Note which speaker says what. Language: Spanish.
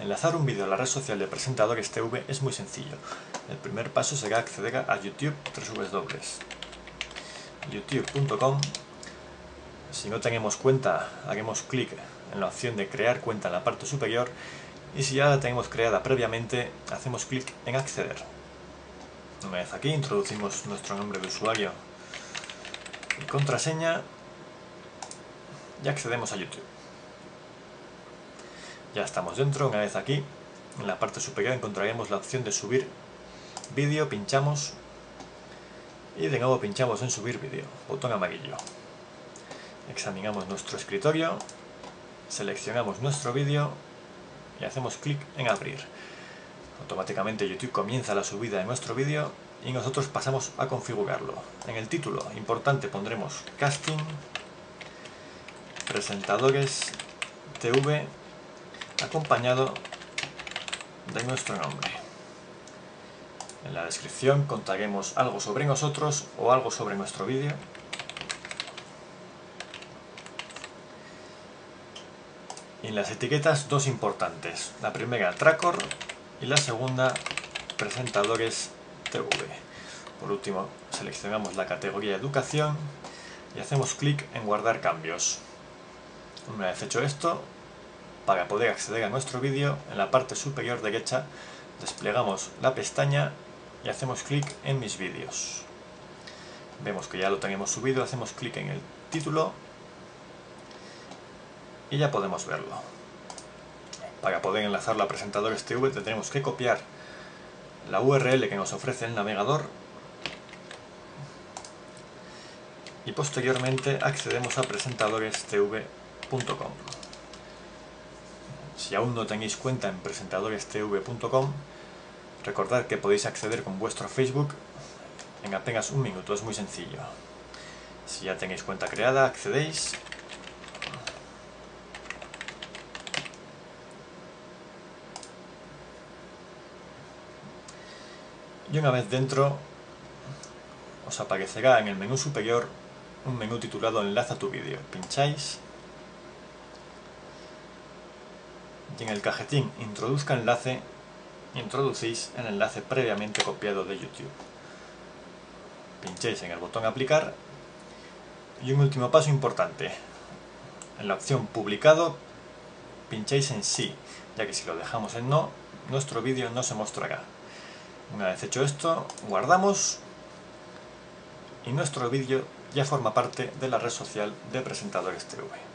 Speaker 1: Enlazar un vídeo a la red social de Presentadores TV es muy sencillo. El primer paso será acceder a YouTube youtube.com Si no tenemos cuenta, haremos clic en la opción de crear cuenta en la parte superior y si ya la tenemos creada previamente, hacemos clic en acceder. Una vez aquí, introducimos nuestro nombre de usuario y contraseña y accedemos a YouTube. Ya estamos dentro, una vez aquí, en la parte superior encontraremos la opción de subir vídeo, pinchamos y de nuevo pinchamos en subir vídeo, botón amarillo. Examinamos nuestro escritorio, seleccionamos nuestro vídeo y hacemos clic en abrir. Automáticamente YouTube comienza la subida de nuestro vídeo y nosotros pasamos a configurarlo. En el título, importante, pondremos casting, presentadores, TV acompañado de nuestro nombre. En la descripción contaremos algo sobre nosotros o algo sobre nuestro vídeo. Y en las etiquetas dos importantes. La primera Tracor y la segunda Presentadores TV. Por último seleccionamos la categoría Educación y hacemos clic en Guardar cambios. Una vez hecho esto, para poder acceder a nuestro vídeo, en la parte superior derecha desplegamos la pestaña y hacemos clic en mis vídeos. Vemos que ya lo tenemos subido, hacemos clic en el título y ya podemos verlo. Para poder enlazarlo a Presentadores TV tendremos que copiar la URL que nos ofrece el navegador y posteriormente accedemos a presentadorestv.com. Si aún no tenéis cuenta en presentadorestv.com, recordad que podéis acceder con vuestro Facebook en apenas un minuto, es muy sencillo. Si ya tenéis cuenta creada, accedéis. Y una vez dentro, os aparecerá en el menú superior un menú titulado Enlaza tu vídeo. Pincháis y en el cajetín Introduzca enlace, introducís el enlace previamente copiado de YouTube. Pinchéis en el botón Aplicar y un último paso importante. En la opción Publicado, pinchéis en Sí, ya que si lo dejamos en No, nuestro vídeo no se mostrará. Una vez hecho esto, guardamos y nuestro vídeo ya forma parte de la red social de Presentadores TV.